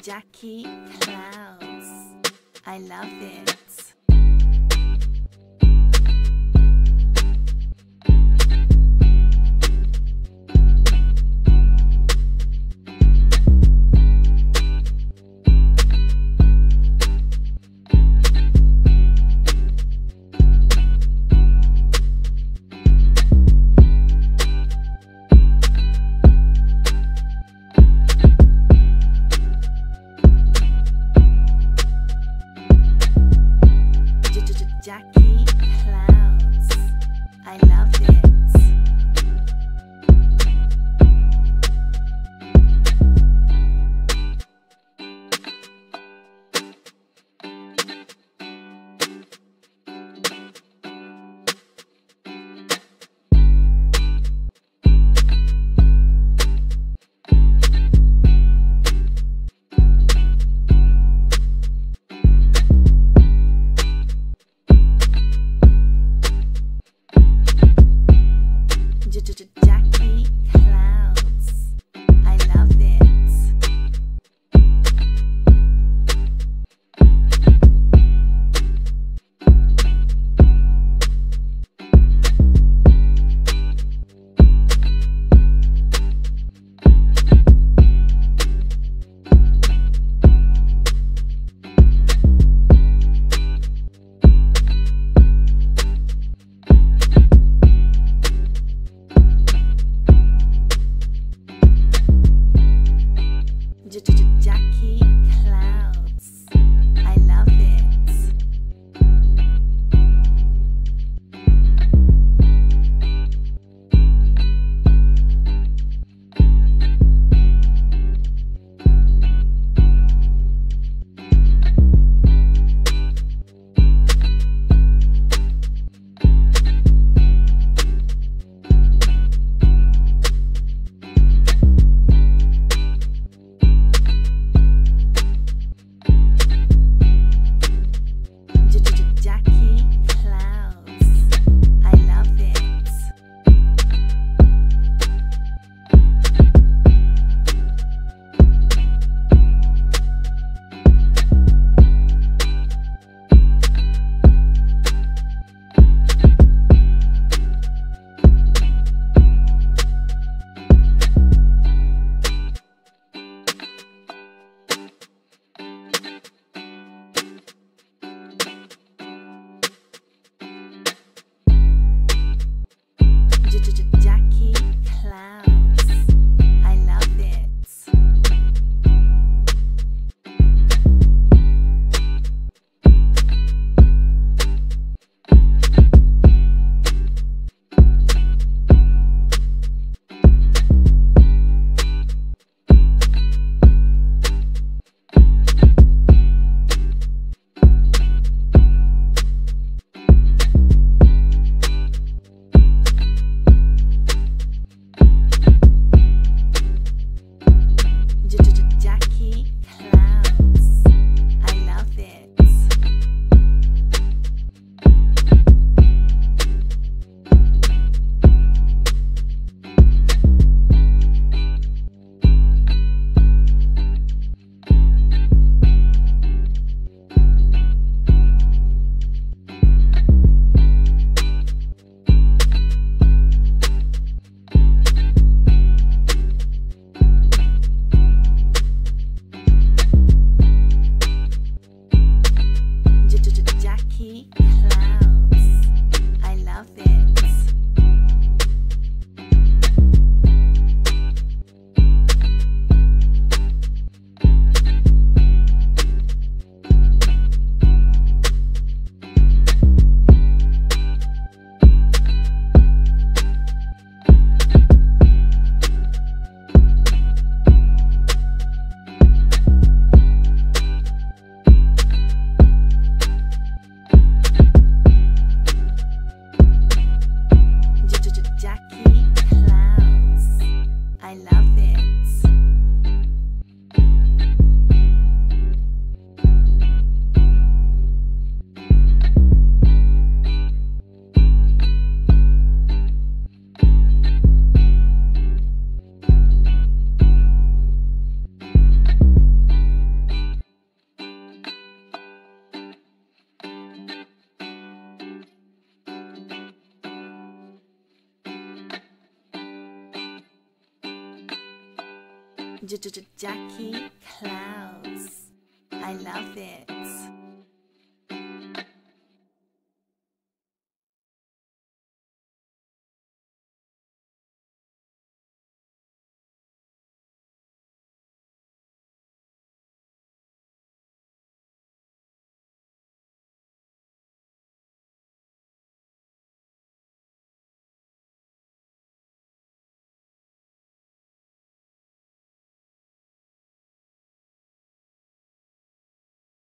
Jackie Clouds. I love it. nothing. J J Jackie Clouds. I love it.